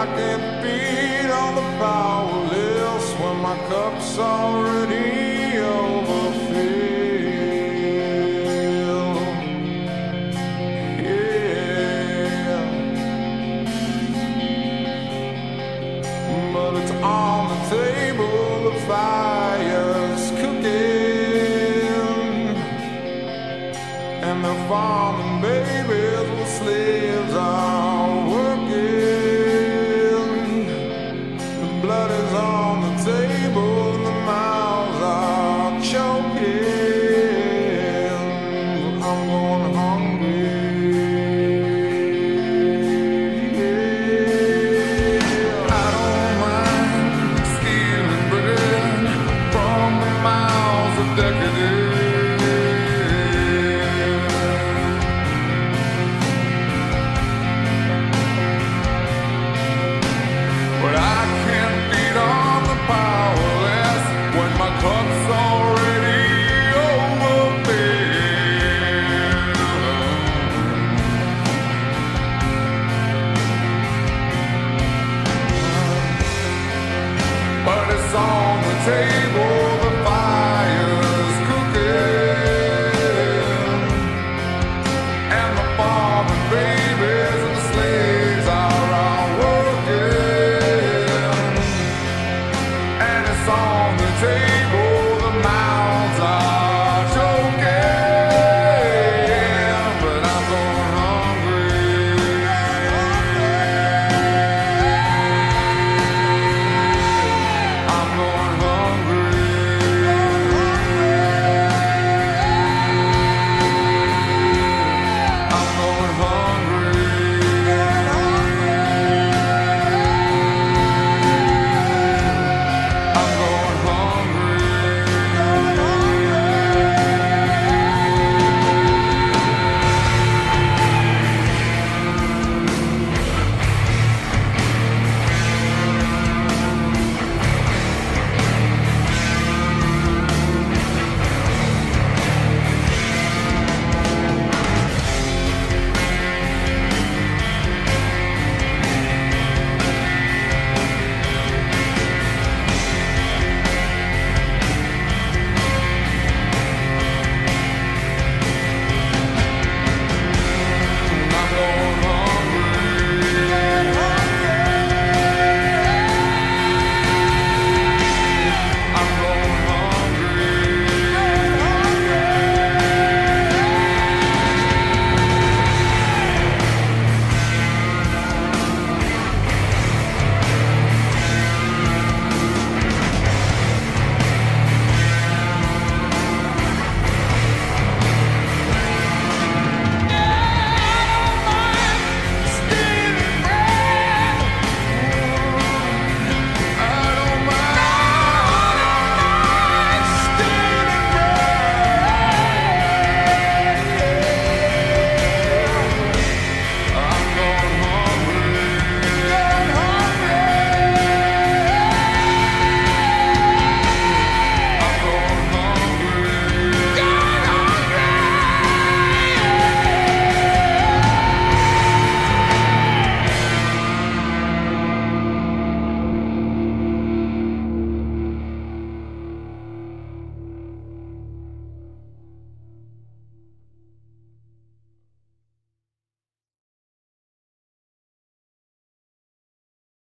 I can't feed on the powerless when my cup's already overfilled. Yeah. But it's on the table, the fire's Lord.